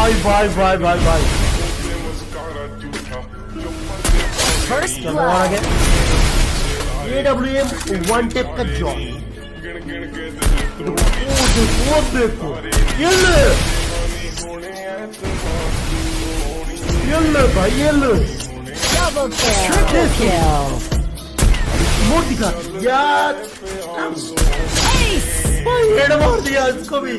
Vay vay vay vay vay. First blood. AWM one tap का job देखो देखो येल्ले येल्ले भाई येल्ले Double kill. Triple kill. मोड़ दिखा यार Ace. भाई हेड मार दिया इसको भी